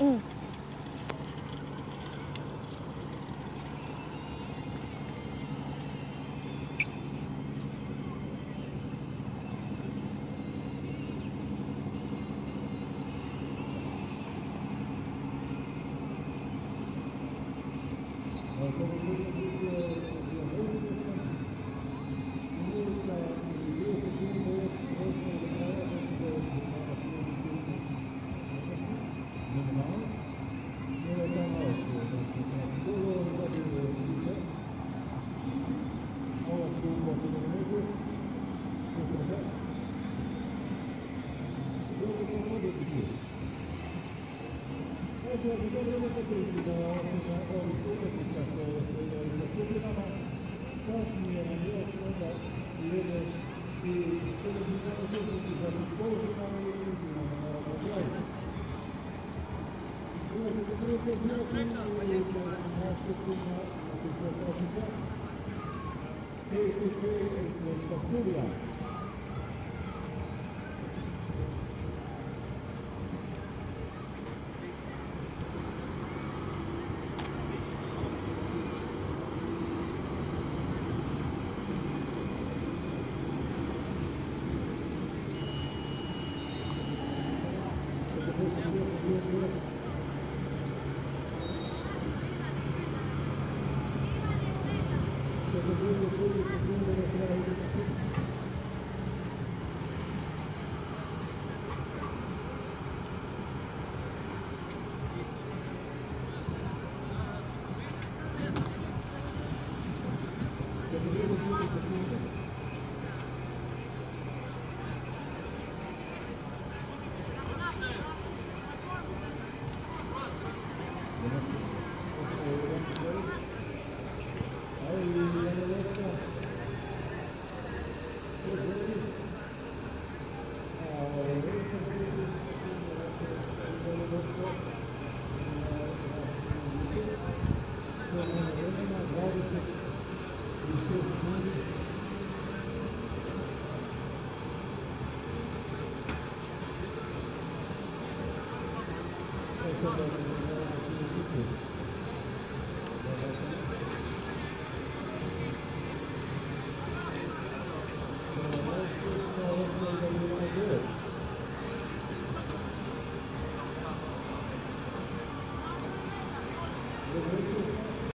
嗯。嗯。Este fue el Costa Asturias. Thank you.